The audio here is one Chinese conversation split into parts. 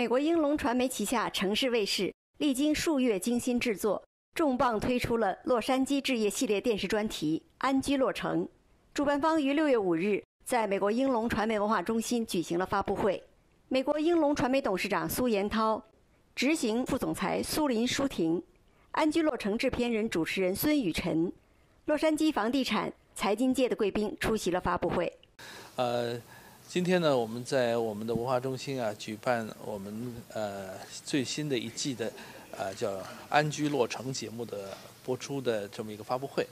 美国英龙传媒旗下城市卫视历经数月精心制作，重磅推出了洛杉矶置业系列电视专题《安居洛城》。主办方于六月五日在美国英龙传媒文化中心举行了发布会。美国英龙传媒董事长苏延涛、执行副总裁苏林舒婷、安居洛城制片人、主持人孙雨辰、洛杉矶房地产财经界的贵宾出席了发布会。呃。今天呢，我们在我们的文化中心啊，举办我们呃最新的一季的，呃叫《安居洛城》节目的播出的这么一个发布会。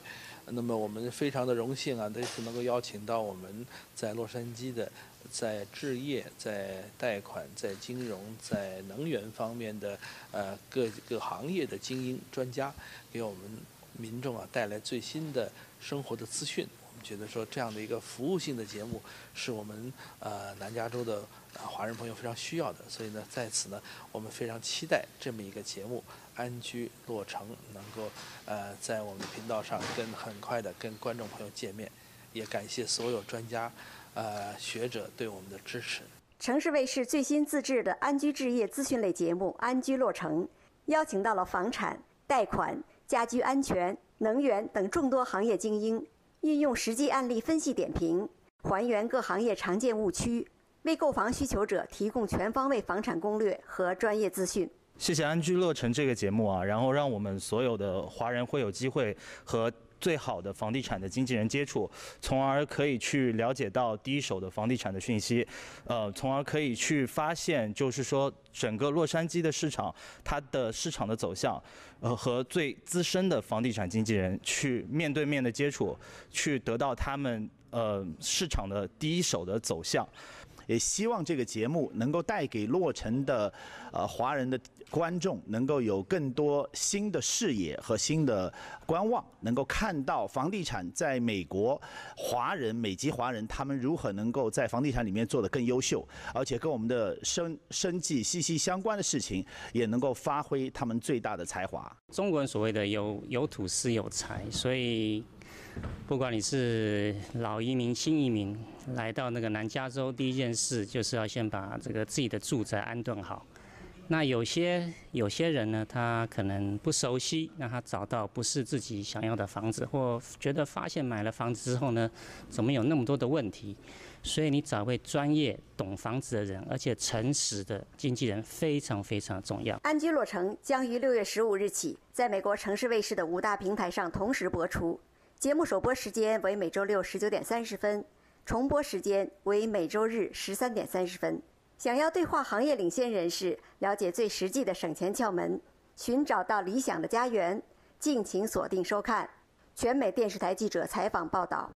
那么我们非常的荣幸啊，这次能够邀请到我们在洛杉矶的，在置业、在贷款、在金融、在能源方面的呃各个行业的精英专家，给我们民众啊带来最新的生活的资讯。觉得说这样的一个服务性的节目是我们呃南加州的华人朋友非常需要的，所以呢，在此呢，我们非常期待这么一个节目《安居落成》能够呃在我们的频道上跟很快的跟观众朋友见面，也感谢所有专家呃学者对我们的支持。城市卫视最新自制的安居置业资讯类节目《安居落成》，邀请到了房产、贷款、家居安全、能源等众多行业精英。运用实际案例分析点评，还原各行业常见误区，为购房需求者提供全方位房产攻略和专业资讯。谢谢安居乐城这个节目啊，然后让我们所有的华人会有机会和最好的房地产的经纪人接触，从而可以去了解到第一手的房地产的讯息，呃，从而可以去发现，就是说整个洛杉矶的市场它的市场的走向。呃，和最资深的房地产经纪人去面对面的接触，去得到他们呃市场的第一手的走向。也希望这个节目能够带给洛城的呃华人的观众，能够有更多新的视野和新的观望，能够看到房地产在美国华人美籍华人他们如何能够在房地产里面做得更优秀，而且跟我们的生生计息息相关的事情，也能够发挥他们最大的才华。中国人所谓的有有土是有财，所以。不管你是老移民、新移民，来到那个南加州，第一件事就是要先把这个自己的住宅安顿好。那有些有些人呢，他可能不熟悉，那他找到不是自己想要的房子，或觉得发现买了房子之后呢，怎么有那么多的问题？所以你找位专业、懂房子的人，而且诚实的经纪人，非常非常重要。安居乐城将于六月十五日起，在美国城市卫视的五大平台上同时播出。节目首播时间为每周六十九点三十分，重播时间为每周日十三点三十分。想要对话行业领先人士，了解最实际的省钱窍门，寻找到理想的家园，敬请锁定收看。全美电视台记者采访报道。